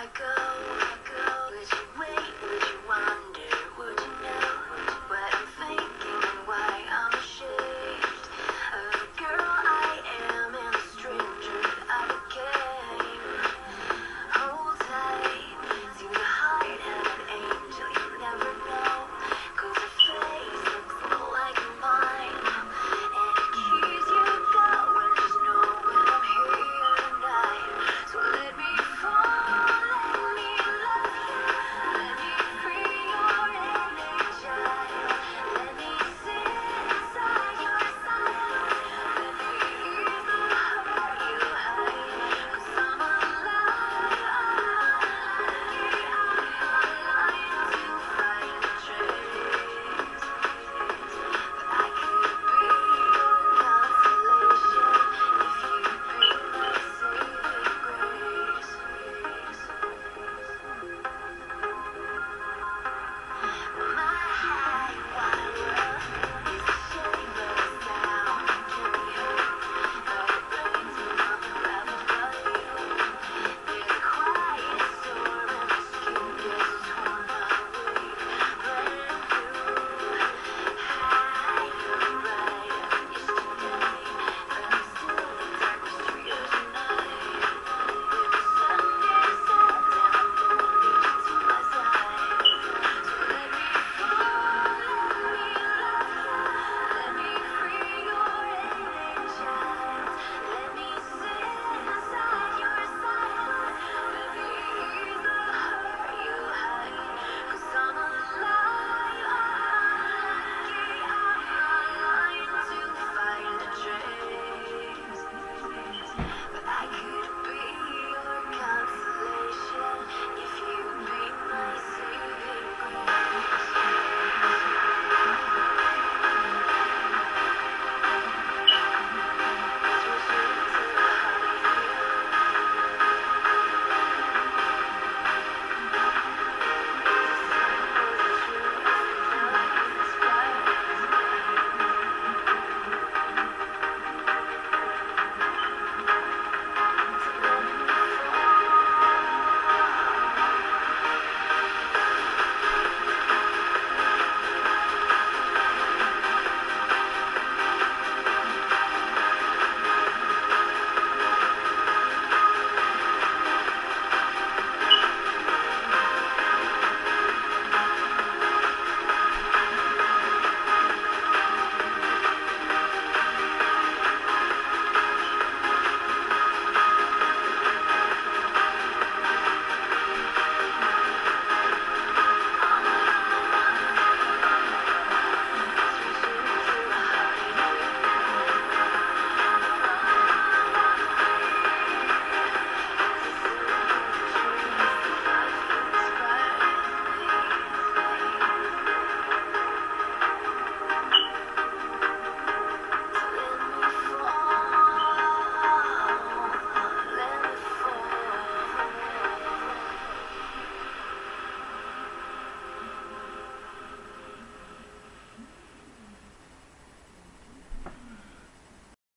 I go, I go, where'd you wait?